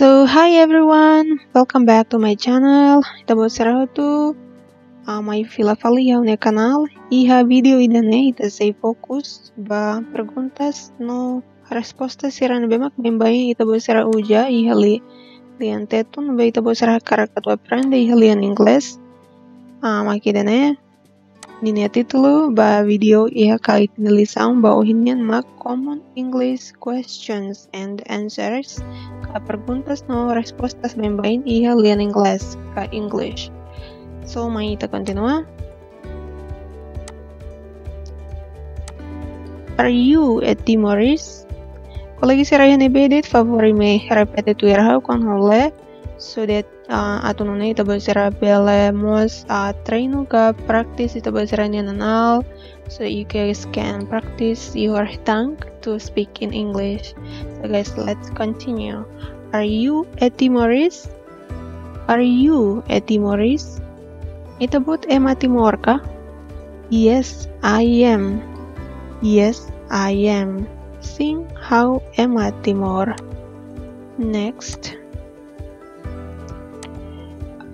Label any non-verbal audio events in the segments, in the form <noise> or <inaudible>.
So hi everyone, welcome back to my channel. Será tu uh, my fila falia no canal e a vídeo idane ita sei focus ba perguntas no respostas será bem bem bem ita será uja e ali lian tetun ba ita será cara que tu aprende e lian inglês. Ah, uh, aqui dane Nini título ba video ia kait nilisang ba ohinian mak common English questions and answers ka perguntas no respostas membain ia lian English ka English. So mai ita continua. Are you a Timoris? Kolegi seraya nebedit favori me repete tu irha kon basera bele mos uh, treino ka practice basera nanal so you guys can practice your tongue to speak in English. So guys let's continue. Are you a Timoris are you a Timoris ita but ema Timor ka yes I am. Yes I am. Sing how Emma Timor? Next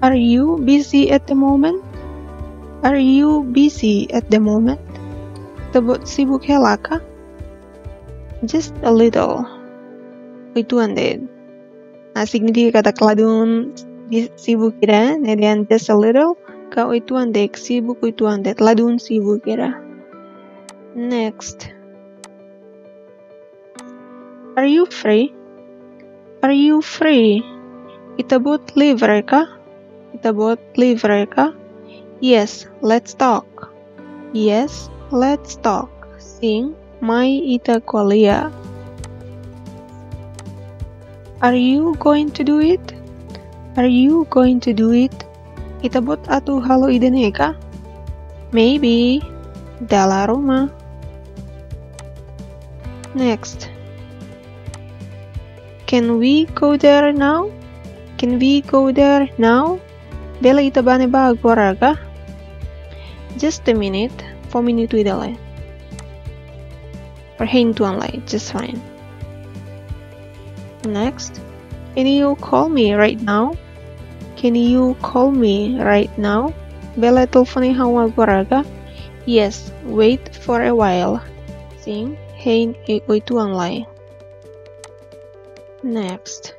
Are you busy at the moment? Are you busy at the moment? Tebut sibuk hela kah? Just a little. Itu ande. Nah, significa kata keladun sibuk kira, nedian just a little. Kau itu ande sibuk itu ande teladun sibuk kira. Next. Are you free? Are you free? Itabut libre kah? Libre kah? Yes, let's talk. Yes, let's talk. Sing my ita kuliah. Are you going to do it? Are you going to do it? Kita buat atu halo idene kah? Maybe. Dala rumah. Next. Can we go there now? Can we go there now? Bella itabane ba agora? Just a minute. 4 minute idale. Or to online, just fine. Next. Can you call me right now? Can you call me right now? Bella telefoni hawa agora ka? Yes, wait for a while. Sing, hein itu online. Next.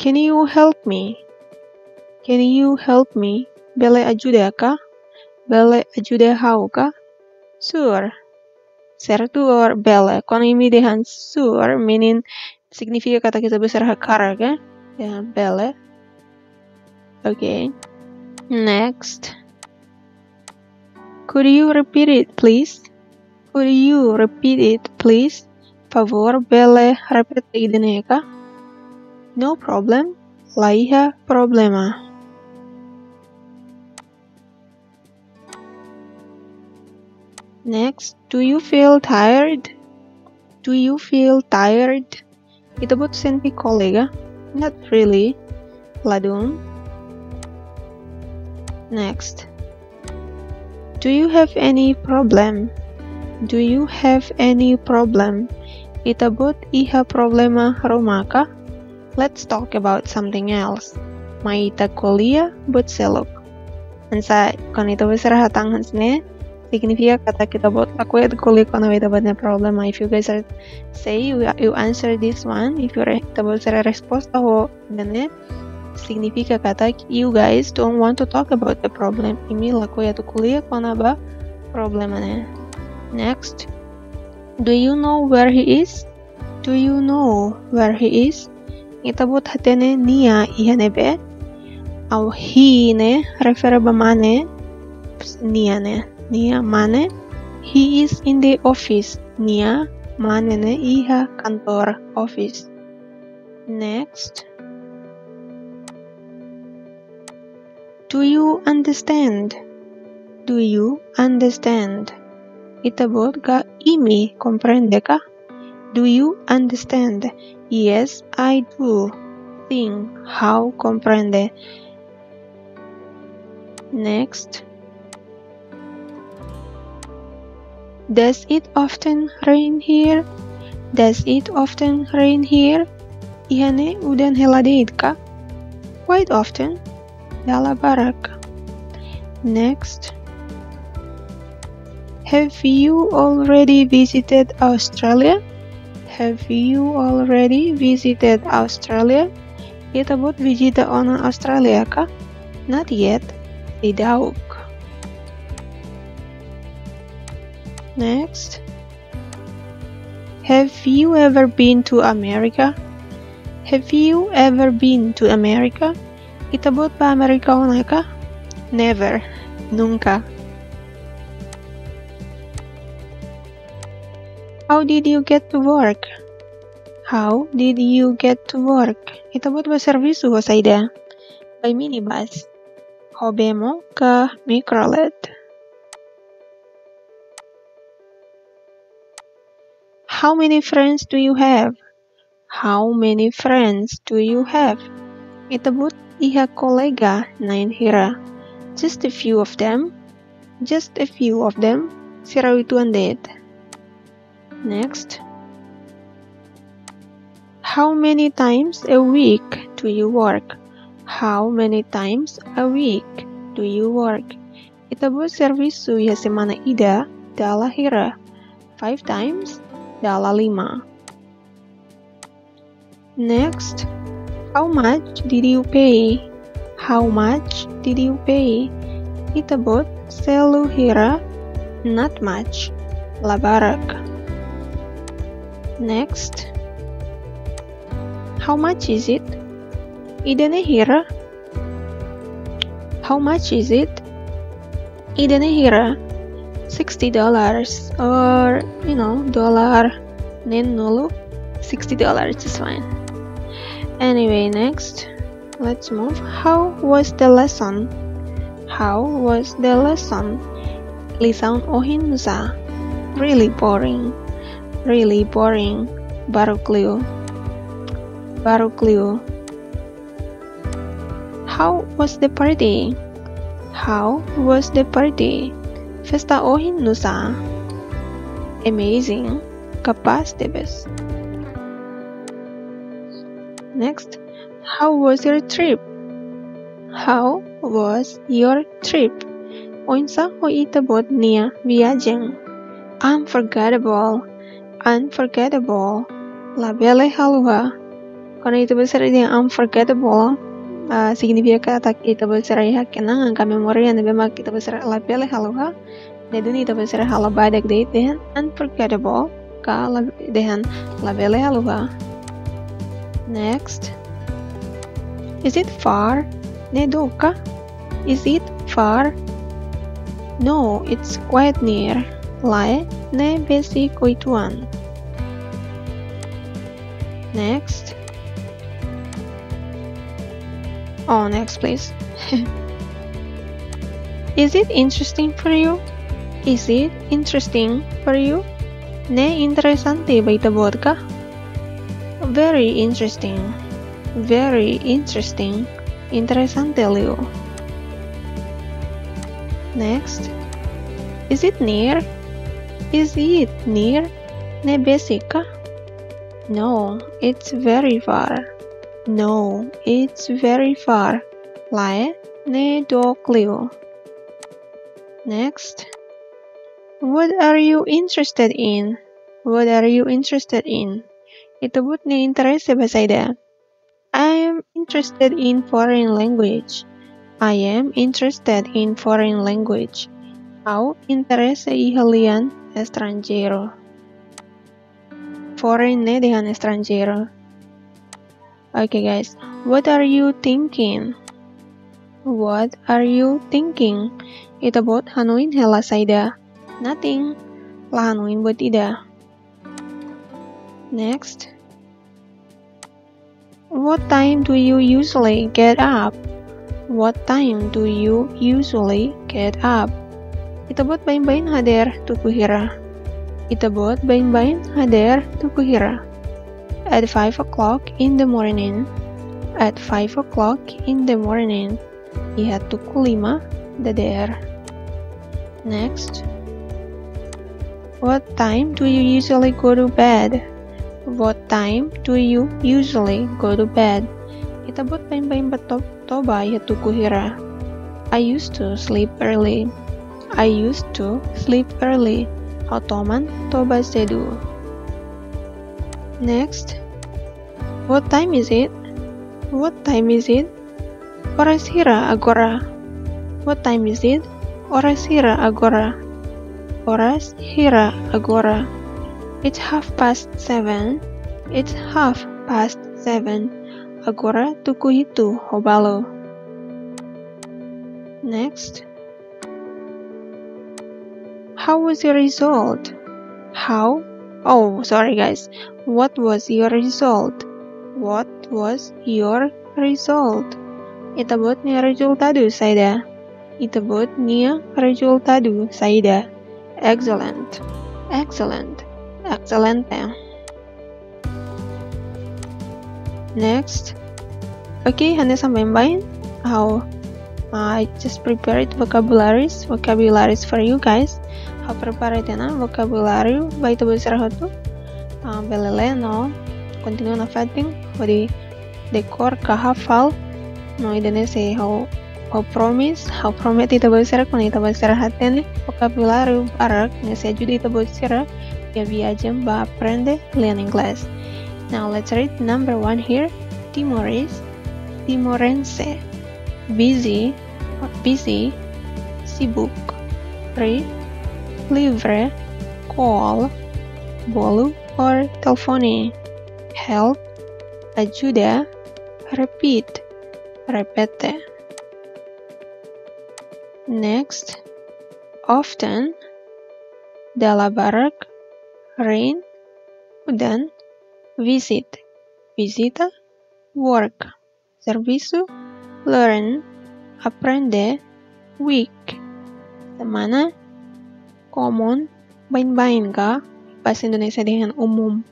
Can you help me? Can you help me? Bele ajuda ka? Bele ajuda how ka? Sure. Sertuor bele. Kon ini dehan sure meaning significa kata kita besar hakara ka? Ya, bele. Okay. Next. Could you repeat it, please? Could you repeat it, please? Favor, bele repete idene ka? No problem. Laiha problema. Next, do you feel tired? Do you feel tired? Kita buat senti kolega. Not really. Ladung. Next. Do you have any problem? Do you have any problem? Kita buat iha problema romaka. Let's talk about something else. Maita kuliah buat selok. Ansa kon itu besar hatang hansne significa kata kita buat aku ya kuliah kon itu buatnya problem. If you guys are say you, you answer this one, if you kita buat sera respons tahu dan significa kata you guys don't want to talk about the problem. Ini laku ya tu kuliah kon apa problemnya. Next, do you know where he is? Do you know where he is? Itabot hatene nia ihanebe. Au hi ne refere ba mane nia ne. Nia mane he is in the office. Nia mane ne iha kantor office. Next. Do you understand? Do you understand? Itabot ga imi comprende ka? Do you understand? Yes, I do. Think how comprende. Next. Does it often rain here? Does it often rain here? ihane udan heladeedka? Quite often. Dala barak. Next. Have you already visited Australia? Have you already visited Australia? Ita buat visita ona Australia ka? Not yet. Tidak. Next. Have you ever been to America? Have you ever been to America? Itabot pa Amerika una ka? Never. Nunca. How did you get to work? How did you get to work? Itabot ba servisu ho saida? By minibus. Hobemo ka microlet. How many friends do you have? How many friends do you have? Itabut iha kolega nain hira. Just a few of them. Just a few of them. Siraw itu anded. Next. How many times a week do you work? How many times a week do you work? Itabut servisu ya semana ida dala hira. Five times dala lima. Next, how much did you pay? How much did you pay? Itabot selu hira not much. Labarak. Next, how much is it? Idane hira. How much is it? Idane hira. $60 or you know dollar. Nen nulu. $60 is fine. Anyway next. Let's move. How was the lesson? How was the lesson? Lisan ohinza. Really boring really boring baruklio baruklio how was the party how was the party Festa Ohin Nusa. Amazing. Debes. Next, how was your trip? How was your trip? Oinsa ho itabot niya viajeng. Unforgettable. Unforgettable. Halwa. Karena itu besar dia unforgettable. Uh, significa tak ita besar ya kenangan ka memori yang bema kita besar labele halwa. Nedun ita besar hala badak date dehen unforgettable ka dehen labele halwa. Next. Is it far? Nedoka? Is it far? No, it's quite near. Lae ne besi koituan. Next. Oh, next please. <laughs> Is it interesting for you? Is it interesting for you? Ne interesante ba itabot ka? Very interesting. Very interesting. Interesante Leo. Next. Is it near? Is it near? Ne basica? No, it's very far. No, it's very far. Lae ne do Leo. Next. What are you interested in? What are you interested in? Itebut ni interest sa basayda. I am interested in foreign language. I am interested in foreign language. Au interés sa ihalian extranjero. Foreign dengan extranjero. Okay guys, what are you thinking? What are you thinking? Itebut hanuin hela sayda. Nothing. Lah hanuin buat ida. Next. What time do you usually get up? What time do you usually get up? Itabot bain-bain hader tukuhira. Itabot bain-bain hader tukuhira. At 5 o'clock in the morning. At 5 o'clock in the morning. Iha tuku lima dader. Next. What time do you usually go to bed? What time do you usually go to bed? Itabot bain-bain batop toba yatukuhira. I used to sleep early. I used to sleep early. Otoman toba sedu. Next. What time is it? What time is it? Horas hira agora. What time is it? Horas hira agora. Horas hira agora. It's half past seven. It's half past seven. Agora tuku itu hobalo. Next. How was your result? How? Oh, sorry guys. What was your result? What was your result? Itabot ni resultado, Saida. Itabot ni resultado, Saida. Excellent. Excellent. Excellent. Next. Okay, hanya sampai main. How I just prepared vocabularies, vocabularies for you guys. Na vocabulary by the serahotu. Uh, belele no continue na fighting di decor kahafal no idane se how how promise how promise ita basira kun ita basira haten vocabulary barak ne se ajudi ita basira ya viajem ba aprende learn English. Now let's read number one here. Timorese, Timorense, busy, busy, sibuk, free, livre, call, bolu or telephone, help, ajuda, repeat, repete. Next, often, dalla barak, rain, udan, visit, visita, work, serviço, learn, aprende, week, semana, common, bain-bain ka, bahasa Indonesia dengan umum.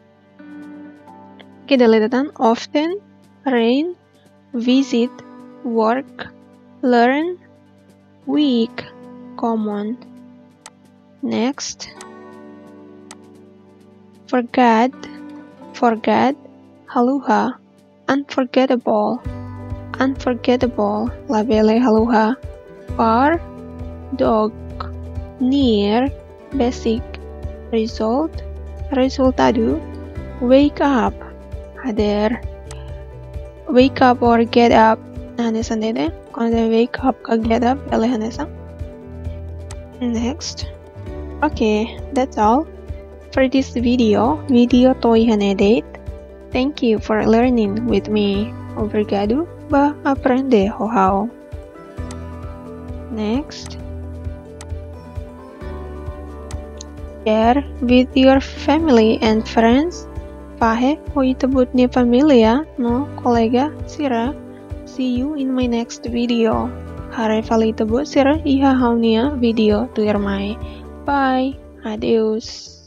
Oke, deletatan often, rain, visit, work, learn, week, common. Next, forgot, forget, haluha, unforgettable, unforgettable, labele haluha, far, dog, near, basic, result, resultado, wake up, hadir, wake up or get up, kalau wake up ke get up, boleh Hanesa. Next, okay, that's all for this video, video toy hanedate. Thank you for learning with me. Obrigado ba aprende how. Next. Share with your family and friends. Pahe ho itebut ni familia no kolega sira. See you in my next video. Hare fali tebut sira iha haunia video your my. Bye. Adios.